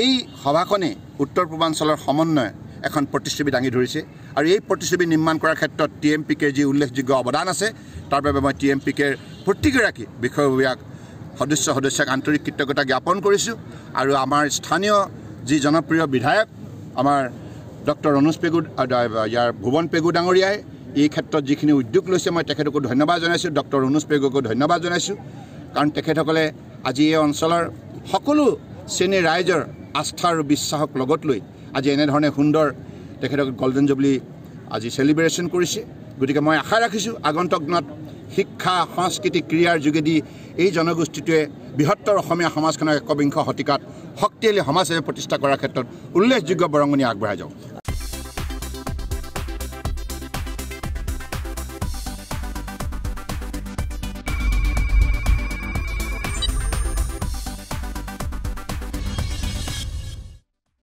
এই সভাখনে উত্তৰ পূৰ্বাঞ্চলৰ সমন্বয় এখন প্ৰতিচ্ছবি দাঙি ধৰিছে আৰু এই প্ৰতিচ্ছবি নিৰ্মাণ কৰাৰ ক্ষেত্ৰত টি এম পি কেৰ যি উল্লেখযোগ্য অৱদান আছে তাৰ বাবে মই টি এম পি কেৰ প্ৰতিগৰাকী বিষয়ববীয়াক সদস্য সদস্যাক আন্তৰিক কৃতজ্ঞতা জ্ঞাপন কৰিছোঁ আৰু আমাৰ স্থানীয় যি জনপ্ৰিয় বিধায়ক আমাৰ ডক্টৰ অনুজ পেগু ইয়াৰ ভুৱন পেগু ডাঙৰীয়াই এই ক্ষেত্ৰত যিখিনি উদ্যোগ লৈছে মই তেখেতকো ধন্যবাদ জনাইছোঁ ডক্টৰ অনুজ পেগুকো ধন্যবাদ জনাইছোঁ। কাৰণ তেখেতসকলে আজি এই অঞ্চলৰ সকলো শ্ৰেণীৰ ৰাইজৰ আস্থা আৰু বিশ্বাসক লগত লৈ আজি এনেধৰণে সুন্দৰ তেখেতক গল্ডেন জুবলি আজি চেলিব্ৰেশ্যন কৰিছে। গতিকে মই আশা ৰাখিছোঁ আগন্তুক দিনত শিক্ষা সংস্কৃতি ক্ৰীড়াৰ যোগেদি এই জনগোষ্ঠীটোৱে বৃহত্তৰ অসমীয়া সমাজখনক একবিংশ শতিকাত শক্তিশালী সমাজ হিচাপে প্ৰতিষ্ঠা কৰাৰ ক্ষেত্ৰত উল্লেখযোগ্য বৰঙণি আগবঢ়াই যাওক